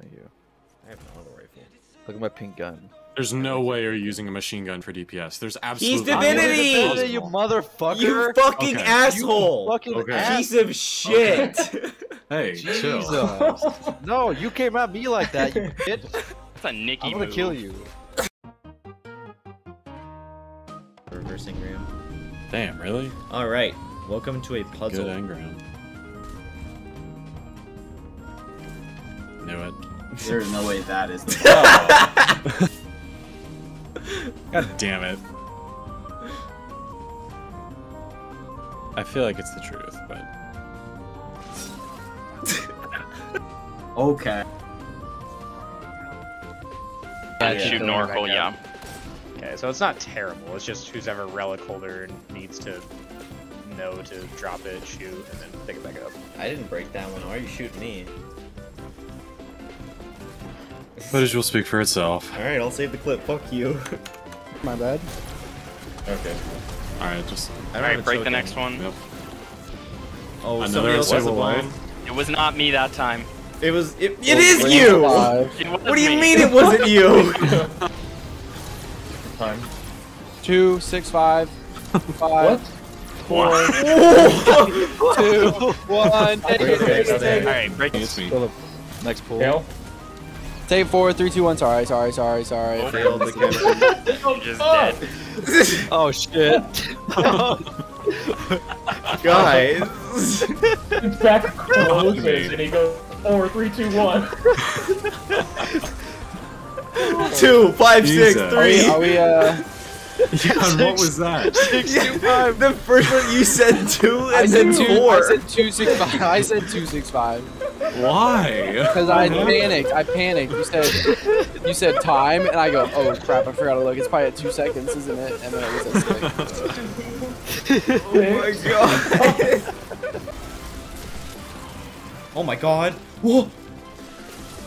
Thank you. I have an auto rifle. Look at my pink gun. There's no way you're using a machine gun for DPS. There's absolutely Divinity! no Divinity, you possible. motherfucker! You fucking Okay. asshole! fucking Okay. ass- Piece of shit! Hey, chill. No, you came at me like that, you bitch. It's a Nicky I'm gonna move. kill you. Reversing ram. Damn, really? Alright, welcome to a puzzle. Good engram. Knew it. There's no way that is the God damn it. I feel like it's the truth, but Okay. Yeah, Yeah. shoot an oracle, yeah. Okay, so it's not terrible. It's just who's ever relic holder needs to know to drop it, shoot, and then pick it back up. I didn't break that one. Why are you shooting me? Footage will speak for itself. Alright, I'll save the clip. Fuck you. My bad. Okay. Alright, just I don't have Alright, break the next one. Yep. Oh, Another somebody else has a bomb. It was not me that time. It was. It, it is you! It What do you me. mean it wasn't you? Time. Two, six, five, five, four, Whoa! two, one. Alright, break it's me. Next pool. Kale? Take four, three, two, one. Sorry, sorry, sorry, sorry. Failed the camera. You're just dead. Oh shit. Guys. It's back closes, and he goes, four, three, two, one. Two, five, six, Jesus. Are we, are we uh? God, what was that? Yeah, the first one you said two I and said then two. four. I said two six five. I said two six five. Why? Because I panicked. I panicked. You said you said time, and I go, oh crap! I forgot to look. It's probably at two seconds, isn't it? And then it was at six. oh my god. oh my god. Whoa.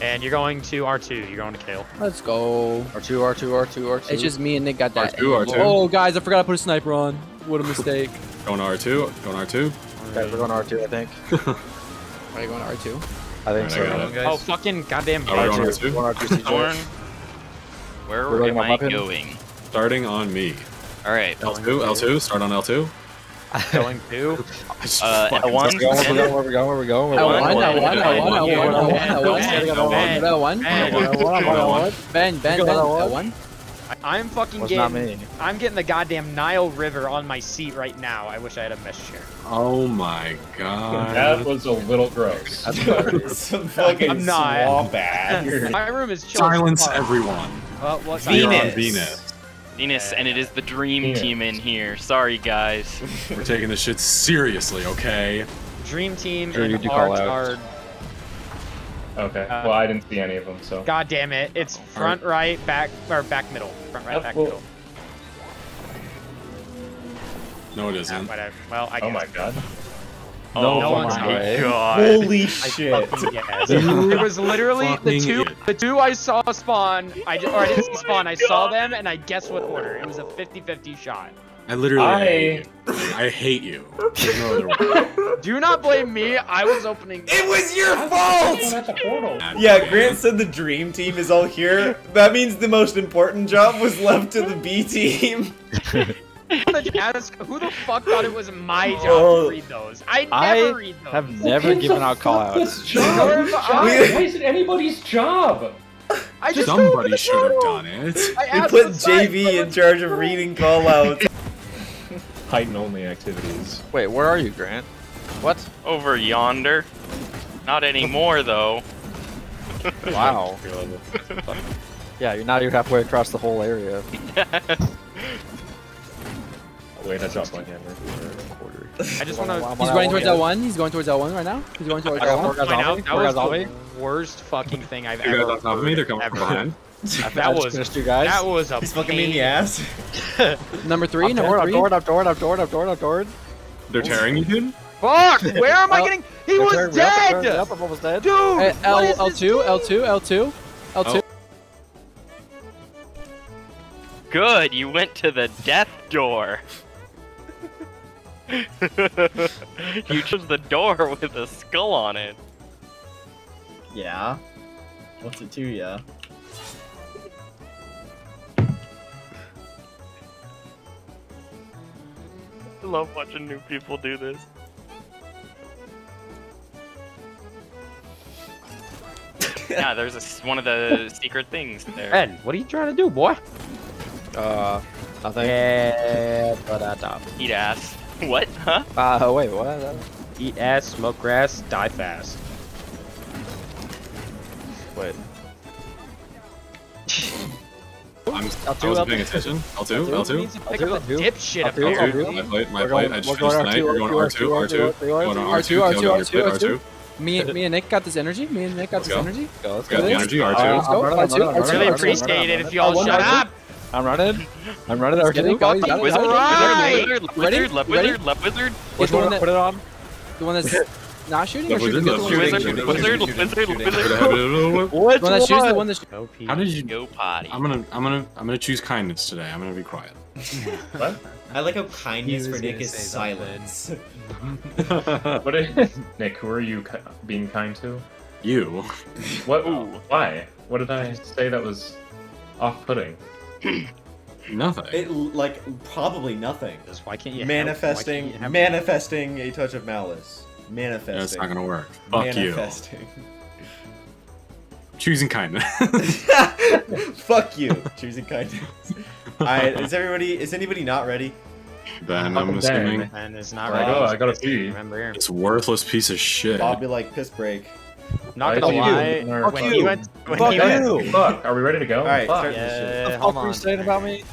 And you're going to R2. You're going to Kale. Let's go. R two, R two, R two, R two. It's just me and Nick got that. R2, R2. Oh guys, I forgot to put a sniper on. What a mistake. Going to R2? Going R2? Guys, we're going R two, I think. Are you going R two? I think so. I. Oh, fucking goddamn Are we going R2. R2? Going R two, Thorn. Where We're going am I going? Starting on me. Alright. L2, L2, start on L2. going two. Uh, one. Where we going? Where we going? Where we going? L1. Ben, Ben, Ben, One. I'm fucking What's getting. I'm getting the goddamn Nile River on my seat right now. I wish I had a mesh chair. Oh my god. That was a little gross. Fucking I'm not. swamp my room is chilling. Silence everyone. Well, Venus. Venus. Venus. Venus, and it is the dream Venus. team in here. Sorry, guys. We're taking this shit seriously, okay? Dream Team Sure, and do call are. Okay, Uh, well, I didn't see any of them, so. God damn it! It's front right, back or back middle. Front right, Oh, back well- middle. No, it Ah, isn't. whatever. Well, I Oh my god. Oh, no one's my god. Holy shit. fucking guess. it was literally the two. idiot. The two I saw spawn. I just, or I didn't see oh spawn. I saw them and I guess what order. It was a 50-50 shot. I literally I- hate you. I hate you. There's no other way. Do not blame me. I was opening. It was your fault! at the portal. Yeah, Grant said the dream team is all here. That means the most important job was left to the B team. I'm gonna ask who the fuck thought it was my job Oh. to read those. I never I read those. have never given out callouts. This job. Why I- why is it anybody's job? I just Somebody should have done it. We put the side- JV in charge of reading call callouts. Titan only activities. Wait, where are you, Grant? What? Over yonder. Not anymore, though. Wow. Yeah, you're now you're halfway across the whole area. Wait, I dropped my hammer. I just want to He's going towards L1. He's going towards L1 right now. He's going towards I got L1. point out that was the worst fucking thing I've You guys ever. on top of me, they're coming from behind. That was finished you guys. that was a He's fucking me in the ass. Number three. I'm Number door, three. I'm Up door. Up door. Up door. Up door. Up door. They're tearing you, dude? Fuck! Where am I Oh, getting? He was dead, Yep, I'm almost dead. dude. L L2. L two L two L two. Good, you went to the death door. you chose the door with a skull on it. Yeah. What's it to, yeah? I love watching new people do this. yeah, there's a s one of the secret things there. Ben, what are you trying to do, boy? Uh, nothing. Yeah, ba-da-da. Eat ass. What? Huh? Uh, wait, what? Eat ass, smoke grass, die fast. Wait. I'm, I L2, wasn't L2. paying attention. L2, L2. Pick do, up I'll the do. dipshit I'll up do, there. I'll do. My fight, my We're fight. going- I just we're finished going tonight. We're going R2, R2, R2. we're going Going R2, R2, R2, kill R2, R2, R2. Me, me and Nick got this energy. Me and Nick got Let's this go. energy. Go, let's Got go. the Let's energy, go. R2. Alright, I'm running, I'm R2, running, I'm R2, running, Really I'm appreciate running, it I'm if you all running. shut up. I'm running. I'm running. Let's get R2. it, go, you got it, Wizard, got it. Right. wizard, left wizard, left wizard, left wizard, Which one one? Put it on. The one that's not shooting or shooting? wizard, The left one wizard, that's shooting, shooting? wizard, wizard, shooting, wizard. shooting. Which The one that shoots, the one? one that's OP. How did you? Go potty. I'm gonna, I'm gonna, I'm gonna choose kindness today. I'm gonna be quiet. What? I like how kindness He was for Nick is silence. What? Is, Nick, who are you being kind to? you. What? Why? What did I say that was off-putting? Nothing. It like probably nothing. Just Why can't you Manifesting, can't you have- manifesting a touch of malice. Manifesting. That's not gonna work. Fuck you. Choosing kindness. Fuck you. Choosing kindness. Alright, is everybody is anybody not ready? ben, Fucking I'm assuming Ben. And it's not I right. go, I gotta pee. Remember, it's worthless piece of shit. I'll be like piss break. Not I gonna do. lie. Fuck When you. he went, when Fuck he went, you. Fuck, are we ready to go? Alright, Fuck. start this shit. What yeah, the fuck were you saying about me?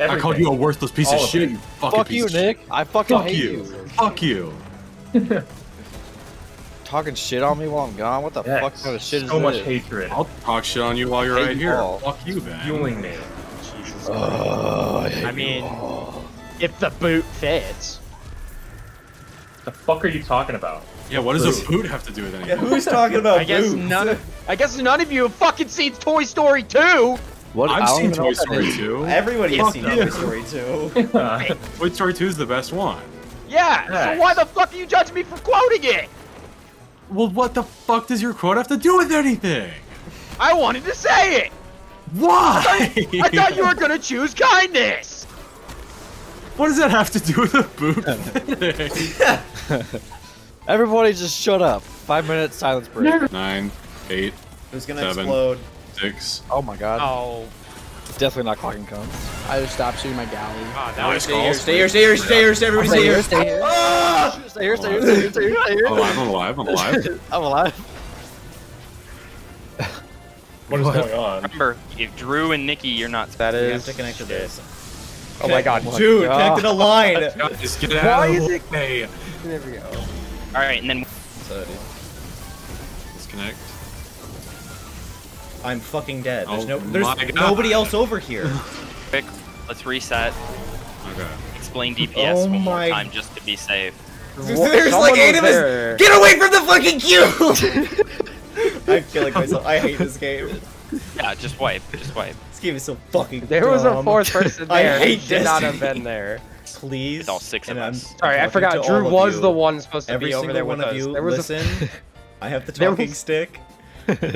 I called you a worthless piece of All of shit. You fucking Fuck piece you, of Nick. Shit. I fucking Fuck hate you. you. Fuck you. Talking shit on me while I'm gone. What the Yes. fuck kind of shit is so much this? hatred. I'll talk shit on you while you're Hate right you here. all. Fuck you, man. Fueling me. Jesus. Oh, I, I mean, all. if the boot fits. The fuck are you talking about? Yeah, what does a boot have to do with Yeah, anything? who's talking about I guess boobs? none. Of, I guess none of you have fucking seen Toy Story 2. what? I I've seen Toy Story 2. Everybody has Fuck seen you. Toy Story 2. Toy Story 2 is the best one. Yeah. Right. So why the fuck are you judging me for quoting it? Well, what the fuck does your quote have to do with anything? I wanted to say it. Why? I thought you were gonna choose kindness. What does that have to do with a boot thing? Everybody just shut up. Five minutes silence break. Nine, eight, Who's gonna Seven. explode? six. Oh my god. Oh. Definitely not clocking cones. I just stopped shooting my galley. God, that Nice was Stay here, stay here, stay here, stay here, stay everybody stay here. Stay here. Ah! Stay here, stay here, stay here, stay here, stay here. I'm alive, I'm alive, I'm alive. I'm alive. What is going on? Remember, if Drew and Nikki, you're not. That We have to connect to this. Oh my god. Dude, oh God. connected a line. Just get out Why of is the it- way. There we go. All right, and then Disconnect. I'm fucking dead. There's Oh no, there's nobody else over here. quick, let's reset. Okay. Explain DPS Oh one more time just to be safe. There's Someone like eight of us. Get away from the fucking cube! I'm killing myself. I hate this game. Yeah, just wipe, just wipe. This game is so fucking. There was a fourth person there. I hate who should not have been there. Please. With all six of and I'm us. Sorry, I forgot. Drew was you. the one supposed to Every be over single there one with of us. you, there was listen. I have the talking was- stick.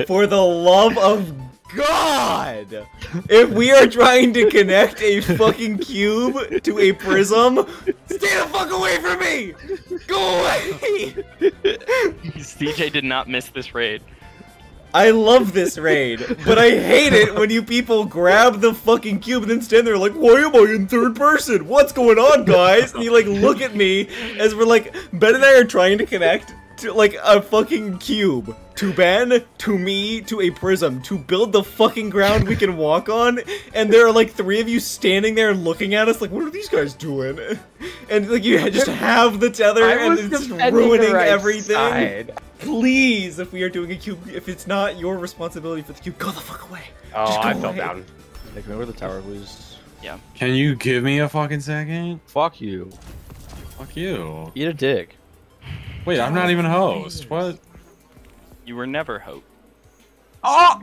For the love of God! If we are trying to connect a fucking cube to a prism, stay the fuck away from me! Go away! CJ did not miss this raid. I love this raid, but I hate it when you people grab the fucking cube and then stand there like, why am I in third person? What's going on, guys? And you like look at me as we're like, Ben and I are trying to connect to like a fucking cube. To Ben, to me, to a prism, to build the fucking ground we can walk on, and there are like three of you standing there looking at us like, what are these guys doing? And like you just have the tether I and it's the ruining right everything. side. Please, if we are doing a cube, if it's not your responsibility for the cube, go the fuck away. Oh, Just go I fell down. Take me over the tower, was. Yeah. Can you give me a fucking second? Fuck you. Fuck you. Eat a dick. Wait, I'm not even a host. What? You were never hope. Oh! Ah!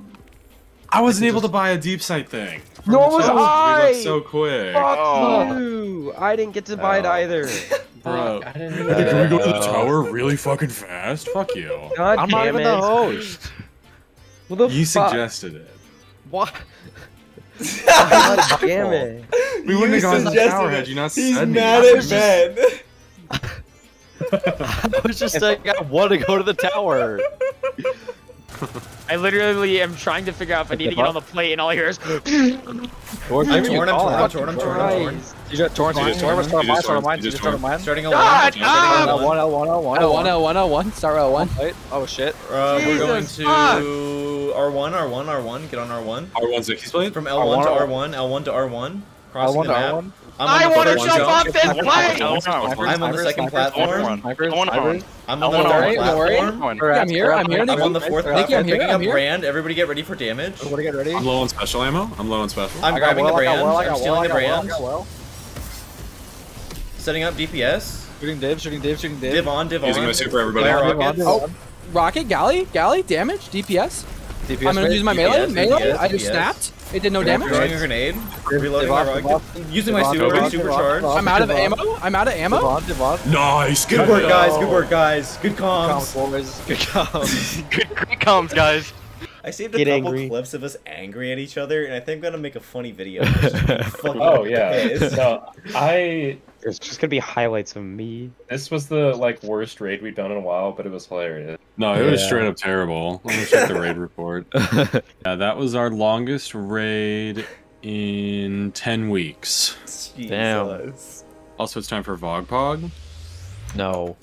I wasn't able to buy a Deepsight thing. from Nor was chat. We I! left so quick. Fuck Oh. you! I didn't get to buy it Oh. either. Bro. I didn't Hey, Can we go to the tower really fucking fast? Fuck you. God I'm not even it. the host. What the You fuck? suggested it. What? God damn it. We wouldn't have You gone to the suggested tower it. had you not He's said mad anything. at Ben. I was just saying I want to go to the tower. I literally am trying to figure out if I need to get on the plate, and all I hear is. Torn, I'm torn, I'm torn, I'm torn, I'm torn, I'm torn. You just torn, you just torn, You let's start just mine, start torn, mine, you you just start torn. mine. Starting a God, one. ah! Starting a one. L1, L1, L1, L1, L1, L1. Start with L1. Wait, oh shit. Uh, we're going Jesus to fuck. R1, R1, R1. Get on R1. R1's Vicky's plate? From L1 to R1, R1, L1 to R1. Crossing L1 the map. R1. I'm I on the want to jump jump. off this plane! I'm on the second platform. I wanna snipers. I'm on the third run, don't worry. platform. I'm here, I'm here, I'm on the fourth Nikki, I'm platform, picking up brand. Everybody get ready for damage. Everybody get ready. I'm low on special ammo. I'm low on special. I'm grabbing the well, I got brand. I I'm stealing the well, I got well, I brand. Setting up DPS. Shooting Dave, shooting Dave, shooting Dave. Div on, div on. Using my super, everybody. Fire Div on, rockets. div Oh. on. Rocket, galley, galley, damage, DPS. DPS I'm gonna rate. use my DPS, melee, melee. DPS, I just DPS. snapped. It did no damage. Throwing a grenade. Reloading my on, rocket. Using my on, super, div on, supercharged. I'm out of ammo. I'm out of ammo. Devon, Devon. Nice. Good Good work, guys. Good work, guys. Good Comms, comms. Good comms. Good, great comms, guys. I saved a Get couple angry. clips of us angry at each other, and I think I'm gonna make a funny video. of us just being fucking Oh yeah. pissed. No, I. It's just gonna be highlights of me. This was the like worst raid we've done in a while, but it was hilarious. No, it was straight up terrible. Let me check the raid report. Yeah, that was our longest raid in 10 weeks. Damn. Also, it's time for Vogpog. No.